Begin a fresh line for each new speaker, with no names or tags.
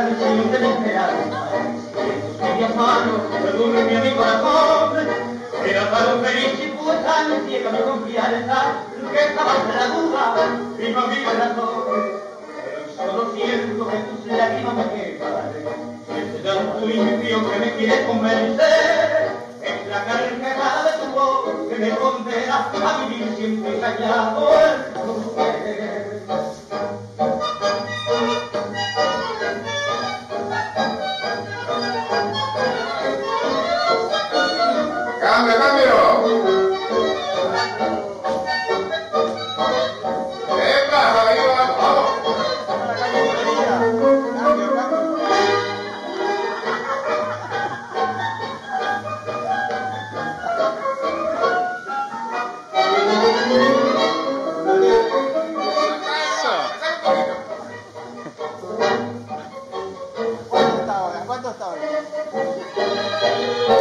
tan que me esperaba. Cuyas manos durmían mi corazón, era tan feliz y fue tan ciega mi confianza, que jamás la duda y no mi corazón. Solo siento que tus lágrimas me queman, ya un limpio que me quiere convencer, es la carcajada de tu voz que me condena a vivir siempre callado.